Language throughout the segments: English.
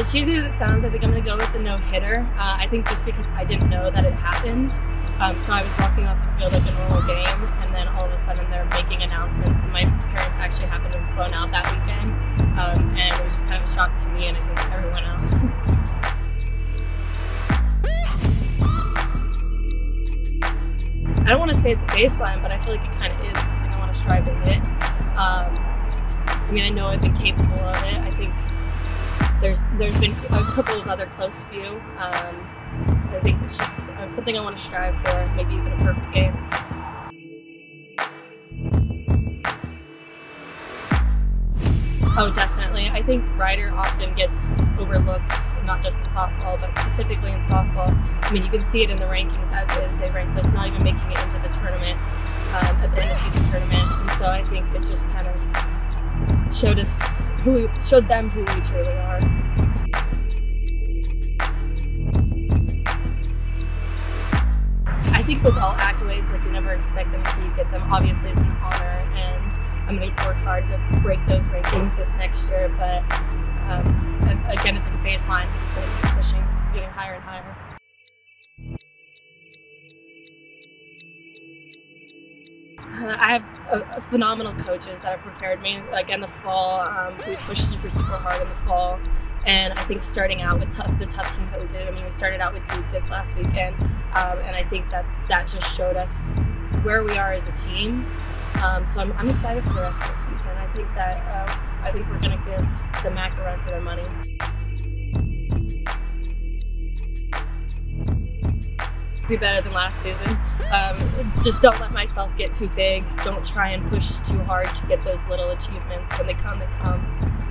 As cheesy as it sounds, I think I'm going to go with the no hitter. Uh, I think just because I didn't know that it happened. Um, so I was walking off the field like a normal game, and then all of a sudden they're making announcements. And my parents actually happened to have flown out that weekend, um, and it was just kind of a shock to me and I think everyone else. I don't want to say it's a baseline, but I feel like it kind of is I want to strive to hit. Um, I mean, I know I've been capable of it. There's been a couple of other close few. Um, so I think it's just um, something I want to strive for, maybe even a perfect game. Oh, definitely. I think Rider often gets overlooked, not just in softball, but specifically in softball. I mean, you can see it in the rankings as is. They ranked us not even making it into the tournament um, at the end of the season tournament, and so I think it just kind of showed us who we, showed them who we truly are. Think with all accolades, like you never expect them until you get them. Obviously, it's an honor, and I'm going to work hard to break those rankings this next year. But um, again, it's like a baseline. I'm just going to keep pushing, getting higher and higher. Uh, I have uh, phenomenal coaches that have prepared me. Like in the fall, um, we pushed super, super hard in the fall. And I think starting out with tough, the tough teams that we did, I mean, we started out with Duke this last weekend. Um, and I think that that just showed us where we are as a team. Um, so I'm, I'm, excited for the rest of the season. I think that uh, I think we're going to give the MAAC a run for their money. Be better than last season. Um, just don't let myself get too big. Don't try and push too hard to get those little achievements. When they come, they come.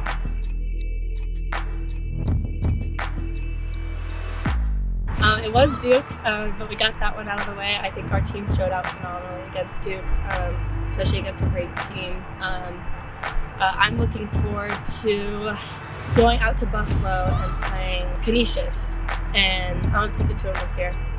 Um, it was Duke, um, but we got that one out of the way. I think our team showed out phenomenally against Duke, um, especially against a great team. Um, uh, I'm looking forward to going out to Buffalo and playing Canisius, and I want to take it to them this year.